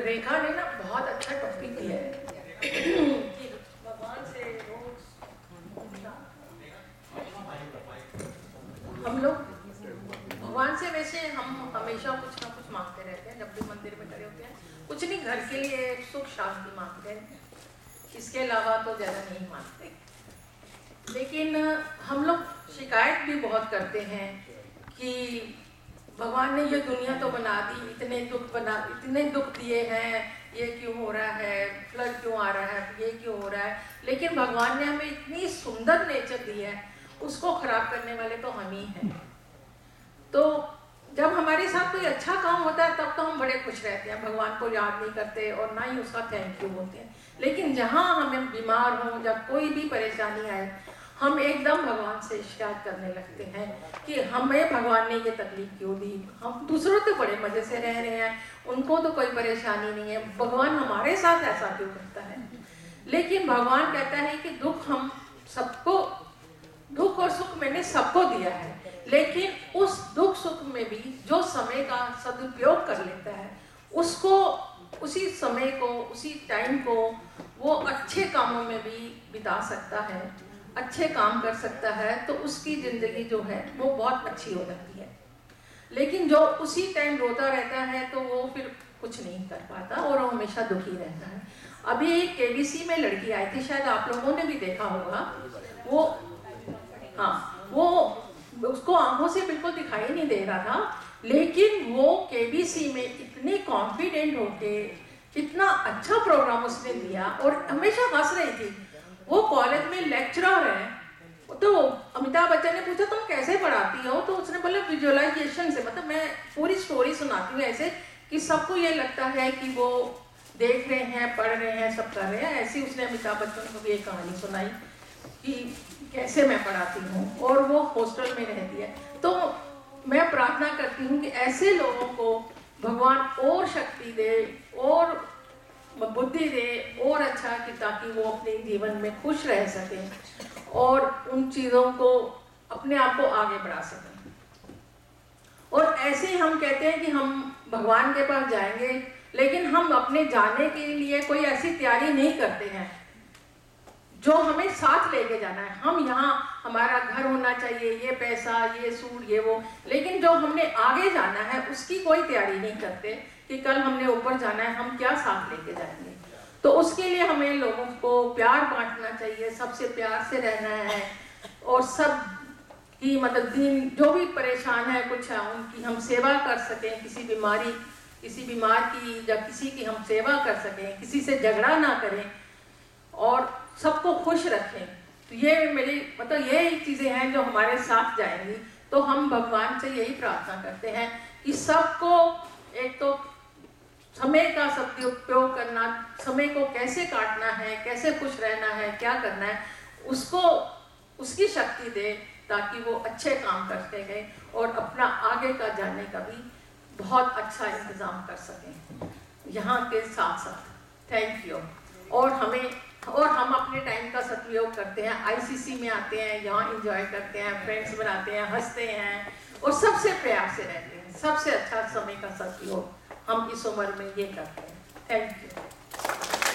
रेखा ने ना बहुत अच्छा टॉपिक दिया है। हम लोग भगवान से वैसे हम हमेशा कुछ ना कुछ मांगते रहते हैं जब भी मंदिर में खड़े होते हैं। कुछ नहीं घर के लिए सुख शांति मांगते हैं। इसके अलावा तो ज़्यादा नहीं मांगते। लेकिन हम लोग शिकायत भी बहुत करते हैं कि भगवान ने ये दुनिया तो बना दी, इतने दुख बना, इतने दुख दिए हैं, ये क्यों हो रहा है फ्लड क्यों आ रहा है, ये क्यों हो रहा है? लेकिन भगवान ने हमें इतनी सुंदर नेचर दी है, उसको खराब करने वाले तो हम ही हैं। तो जब हमारे साथ कोई अच्छा काम होता है, तब तो हम बड़े खुश रहते हैं, भगवान को याद नहीं करते और ना ही उसका थैंक यू बोलते हैं। लेकिन जहाँ हमें बीमार हों या कोई भी परेशानी आए हम एकदम भगवान से शिकायत करने लगते हैं कि हमें भगवान ने ये तकलीफ़ क्यों दी? हम दूसरों तो बड़े मज़े से रह रहे हैं, उनको तो कोई परेशानी नहीं है। भगवान हमारे साथ ऐसा क्यों करता है? लेकिन भगवान कहता है कि दुख हम सबको, दुख और सुख मैंने सबको दिया है। लेकिन उस दुख सुख में भी जो समय का सदुपयोग कर लेता है, उसको, उसी समय को, उसी टाइम को वो अच्छे कामों में भी बिता सकता है। अच्छे काम कर सकता है तो उसकी ज़िंदगी जो है, वो बहुत अच्छी हो जाती है। लेकिन जो उसी टाइम रोता रहता है तो वो फिर कुछ नहीं कर पाता और वो हमेशा दुखी रहता है। अभी केबीसी में लड़की आई थी, शायद आप लोगों ने भी देखा होगा। वो हाँ वो उसको आँखों से बिल्कुल दिखाई नहीं दे रहा था, लेकिन वो केबीसी में इतने कॉन्फिडेंट होके, इतना अच्छा प्रोग्राम उसने दिया और हमेशा हंस रही थी। वो कॉलेज में लेक्चरर है। तो अमिताभ बच्चन ने पूछा, तुम कैसे पढ़ाती हो? तो उसने बोला विजुअलाइजेशन से। मतलब मैं पूरी स्टोरी सुनाती हूँ ऐसे कि सबको ये लगता है कि वो देख रहे हैं, पढ़ रहे हैं, सब कर रहे हैं। ऐसी उसने अमिताभ बच्चन को भी एक कहानी सुनाई कि कैसे मैं पढ़ाती हूँ और वो हॉस्टल में रहती है। तो मैं प्रार्थना करती हूँ कि ऐसे लोगों को भगवान और शक्ति दे और बुद्धि दे, और अच्छा कि ताकि वो अपने जीवन में खुश रह सकें और उन चीज़ों को अपने आप को आगे बढ़ा सकें। और ऐसे ही हम कहते हैं कि हम भगवान के पास जाएँगे, लेकिन हम अपने जाने के लिए कोई ऐसी तैयारी नहीं करते हैं, जो हमें साथ लेके जाना है। हम यहाँ हमारा घर होना चाहिए, ये पैसा, ये सूट, ये वो। लेकिन जो हमने आगे जाना है, उसकी कोई तैयारी नहीं करते कि कल हमने ऊपर जाना है, हम क्या साथ लेके जाएँगे। तो उसके लिए हमें लोगों को प्यार बांटना चाहिए, सबसे प्यार से रहना है। और सब की मतलब दिन, जो भी परेशान है, कुछ है, उनकी हम सेवा कर सकें, किसी बीमारी, किसी बीमार की या किसी की हम सेवा कर सकें, किसी से झगड़ा ना करें और सबको खुश रखें। तो ये मेरी मतलब यही चीज़ें हैं जो हमारे साथ जाएँगी। तो हम भगवान से यही प्रार्थना करते हैं कि सबको एक तो समय का सदुपयोग करना, समय को कैसे काटना है, कैसे खुश रहना है, क्या करना है, उसको, उसकी शक्ति दे ताकि वो अच्छे काम करते गए और अपना आगे का जाने का भी बहुत अच्छा इंतज़ाम कर सकें। यहाँ के साथ साथ थैंक यू और हमें और हम अपने टाइम का सदुपयोग करते हैं आईसीसी में आते हैं, यहाँ इंजॉय करते हैं फ्रेंड्स बनाते हैं, हँसते हैं और सबसे प्यार से रहते हैं, सबसे अच्छा समय का सदुपयोग हम इस उम्र में ये करते हैं। Thank you